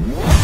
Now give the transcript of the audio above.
Whoa.